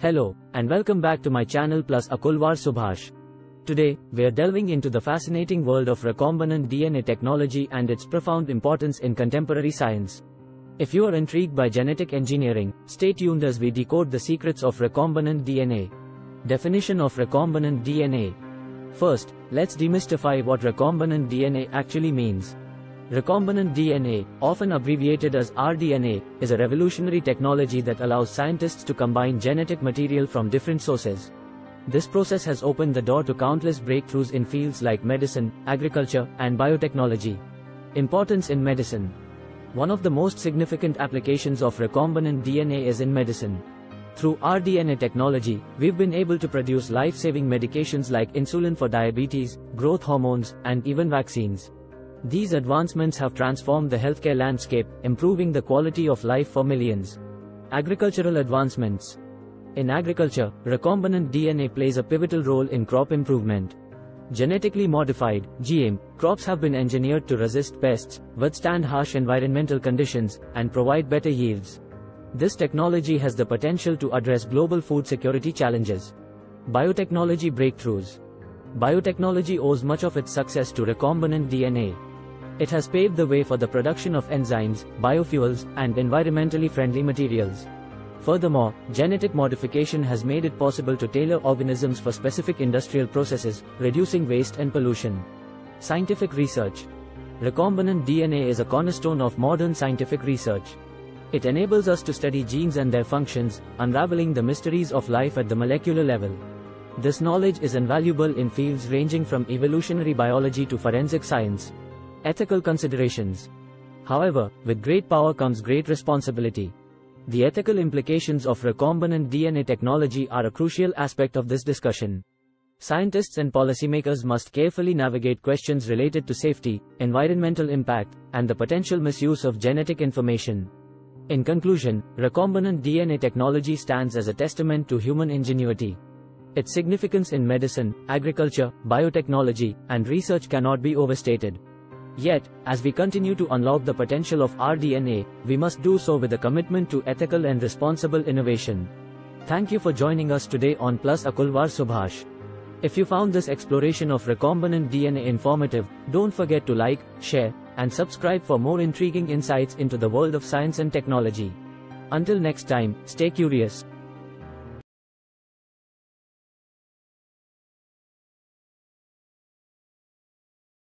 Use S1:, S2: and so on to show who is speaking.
S1: Hello, and welcome back to my channel plus Akulwar Subhash. Today, we are delving into the fascinating world of recombinant DNA technology and its profound importance in contemporary science. If you are intrigued by genetic engineering, stay tuned as we decode the secrets of recombinant DNA. Definition of recombinant DNA. First, let's demystify what recombinant DNA actually means. Recombinant DNA, often abbreviated as rDNA, is a revolutionary technology that allows scientists to combine genetic material from different sources. This process has opened the door to countless breakthroughs in fields like medicine, agriculture, and biotechnology. Importance in medicine. One of the most significant applications of recombinant DNA is in medicine. Through rDNA technology, we've been able to produce life-saving medications like insulin for diabetes, growth hormones, and even vaccines. These advancements have transformed the healthcare landscape, improving the quality of life for millions. Agricultural advancements. In agriculture, recombinant DNA plays a pivotal role in crop improvement. Genetically modified, GM, crops have been engineered to resist pests, withstand harsh environmental conditions, and provide better yields. This technology has the potential to address global food security challenges. Biotechnology breakthroughs. Biotechnology owes much of its success to recombinant DNA. It has paved the way for the production of enzymes, biofuels, and environmentally friendly materials. Furthermore, genetic modification has made it possible to tailor organisms for specific industrial processes, reducing waste and pollution. Scientific research. Recombinant DNA is a cornerstone of modern scientific research. It enables us to study genes and their functions, unraveling the mysteries of life at the molecular level. This knowledge is invaluable in fields ranging from evolutionary biology to forensic science. Ethical considerations. However, with great power comes great responsibility. The ethical implications of recombinant DNA technology are a crucial aspect of this discussion. Scientists and policymakers must carefully navigate questions related to safety, environmental impact, and the potential misuse of genetic information. In conclusion, recombinant DNA technology stands as a testament to human ingenuity. Its significance in medicine, agriculture, biotechnology, and research cannot be overstated. Yet, as we continue to unlock the potential of rDNA, we must do so with a commitment to ethical and responsible innovation. Thank you for joining us today on Plus Akulwar Subhash. If you found this exploration of recombinant DNA informative, don't forget to like, share, and subscribe for more intriguing insights into the world of science and technology. Until next time, stay curious.